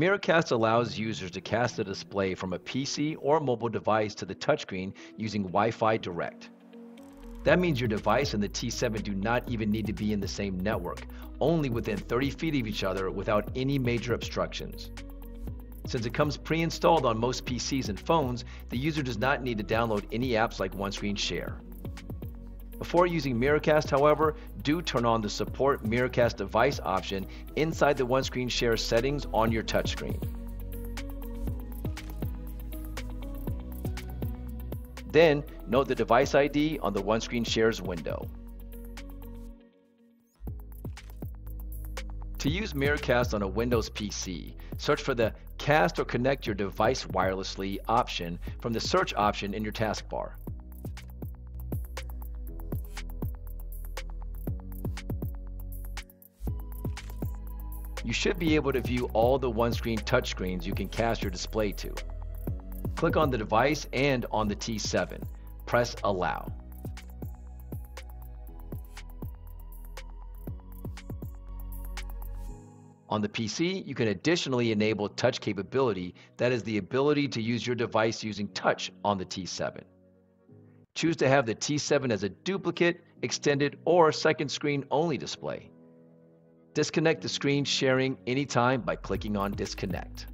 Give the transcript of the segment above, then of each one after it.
Miracast allows users to cast a display from a PC or mobile device to the touchscreen using Wi-Fi Direct. That means your device and the T7 do not even need to be in the same network, only within 30 feet of each other without any major obstructions. Since it comes pre-installed on most PCs and phones, the user does not need to download any apps like OneScreen Share. Before using Miracast, however, do turn on the Support Miracast Device option inside the OneScreen Share settings on your touchscreen. Then, note the device ID on the OneScreen Shares window. To use Miracast on a Windows PC, search for the Cast or Connect Your Device Wirelessly option from the search option in your taskbar. You should be able to view all the OneScreen touchscreens you can cast your display to. Click on the device and on the T7. Press Allow. On the PC, you can additionally enable touch capability, that is the ability to use your device using touch on the T7. Choose to have the T7 as a duplicate, extended, or second screen only display. Disconnect the screen sharing anytime by clicking on Disconnect.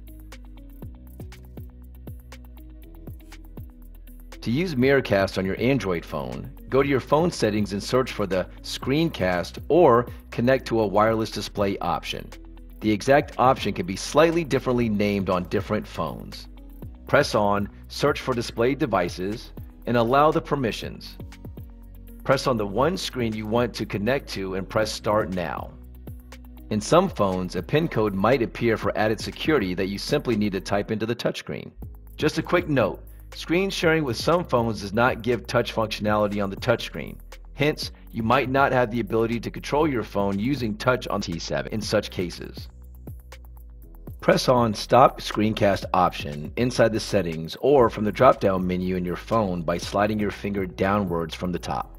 To use Miracast on your Android phone, go to your phone settings and search for the Screencast or Connect to a Wireless Display option. The exact option can be slightly differently named on different phones. Press on Search for Display Devices and allow the permissions. Press on the one screen you want to connect to and press Start Now. In some phones, a PIN code might appear for added security that you simply need to type into the touchscreen. Just a quick note, screen sharing with some phones does not give touch functionality on the touchscreen. Hence, you might not have the ability to control your phone using touch on T7 in such cases. Press on Stop Screencast option inside the settings or from the drop-down menu in your phone by sliding your finger downwards from the top.